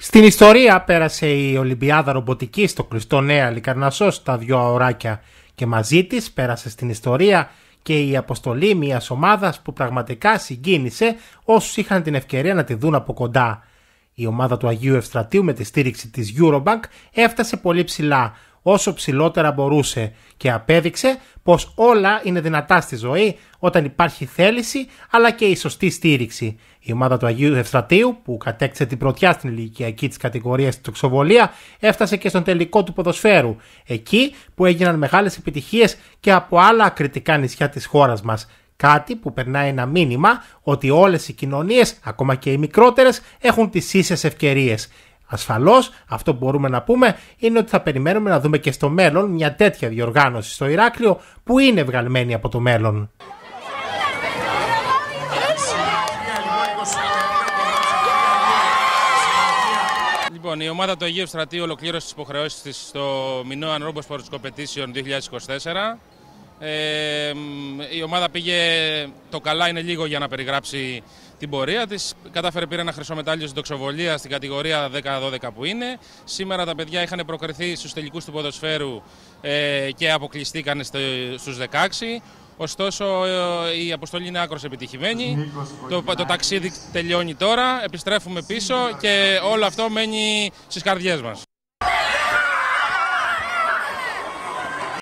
Στην ιστορία πέρασε η Ολυμπιάδα Ρομποτικής στο κλειστό Νέα Λικαρνασό στα δυο αωράκια και μαζί της πέρασε στην ιστορία και η αποστολή μιας ομάδας που πραγματικά συγκίνησε όσους είχαν την ευκαιρία να τη δουν από κοντά. Η ομάδα του Αγίου Ευστρατείου με τη στήριξη της Eurobank έφτασε πολύ ψηλά όσο ψηλότερα μπορούσε και απέδειξε πως όλα είναι δυνατά στη ζωή όταν υπάρχει θέληση αλλά και η σωστή στήριξη. Η ομάδα του Αγίου Ευστρατείου που κατέκτησε την πρωτιά στην ηλικιακή της κατηγορίας στην τοξοβολία έφτασε και στον τελικό του ποδοσφαίρου, εκεί που έγιναν μεγάλες επιτυχίες και από άλλα ακριτικά νησιά της χώρας μας. Κάτι που περνάει ένα μήνυμα ότι όλες οι κοινωνίες, ακόμα και οι μικρότερες, έχουν τις ίσες ευκαιρίες. Ασφαλώς αυτό που μπορούμε να πούμε είναι ότι θα περιμένουμε να δούμε και στο μέλλον μια τέτοια διοργάνωση στο Ηράκλειο που είναι βγαλμένη από το μέλλον. Λοιπόν, η ομάδα του Αγίου Στρατείου ολοκλήρωσε τις υποχρεώσεις της στο Minoan Robo Sports Competition 2024. Ε, η ομάδα πήγε το καλά είναι λίγο για να περιγράψει την πορεία της. Κατάφερε πήρε ένα χρυσό μετάλλιο στην τοξοβολία στην κατηγορία 10-12 που είναι. Σήμερα τα παιδιά είχαν προκριθεί στους τελικούς του ποδοσφαίρου ε, και αποκλειστήκαν στους 16. Ωστόσο ε, η αποστολή είναι άκρως επιτυχημένη. Το, το ταξίδι τελειώνει τώρα, επιστρέφουμε πίσω και όλο αυτό μένει στις καρδιές μας.